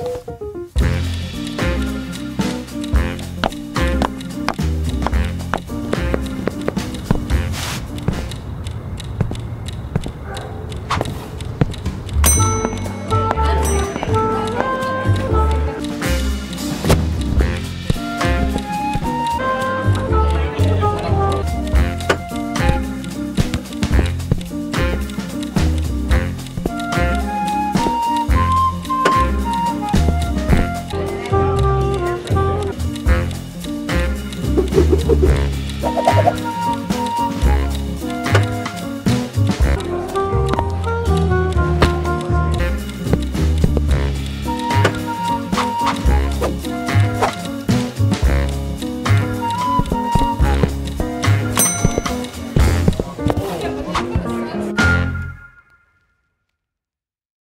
you Okay.